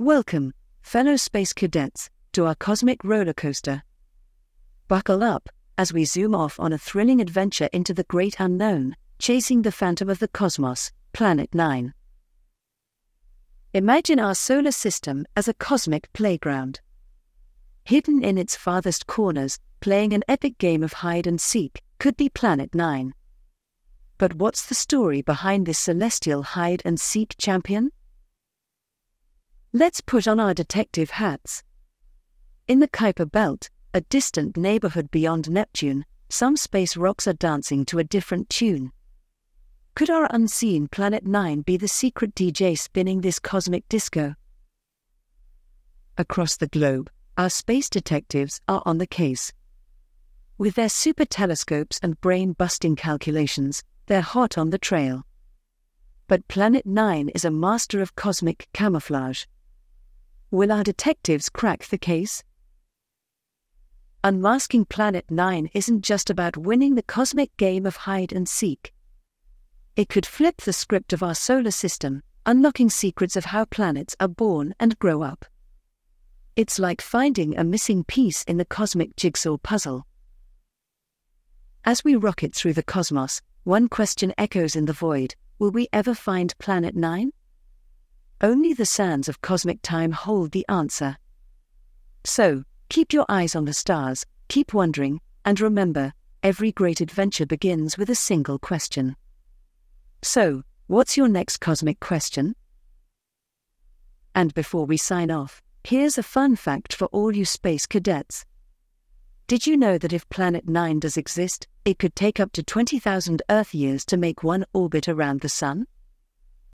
Welcome, fellow space cadets, to our cosmic roller coaster. Buckle up as we zoom off on a thrilling adventure into the great unknown, chasing the phantom of the cosmos, Planet 9. Imagine our solar system as a cosmic playground. Hidden in its farthest corners, playing an epic game of hide and seek, could be Planet 9. But what's the story behind this celestial hide and seek champion? Let's put on our detective hats. In the Kuiper Belt, a distant neighborhood beyond Neptune, some space rocks are dancing to a different tune. Could our unseen Planet 9 be the secret DJ spinning this cosmic disco? Across the globe, our space detectives are on the case. With their super telescopes and brain busting calculations, they're hot on the trail. But Planet 9 is a master of cosmic camouflage. Will our detectives crack the case? Unmasking Planet 9 isn't just about winning the cosmic game of hide and seek. It could flip the script of our solar system, unlocking secrets of how planets are born and grow up. It's like finding a missing piece in the cosmic jigsaw puzzle. As we rocket through the cosmos, one question echoes in the void Will we ever find Planet 9? Only the sands of cosmic time hold the answer. So, keep your eyes on the stars, keep wondering, and remember, every great adventure begins with a single question. So, what's your next cosmic question? And before we sign off, here's a fun fact for all you space cadets. Did you know that if Planet 9 does exist, it could take up to 20,000 Earth years to make one orbit around the Sun?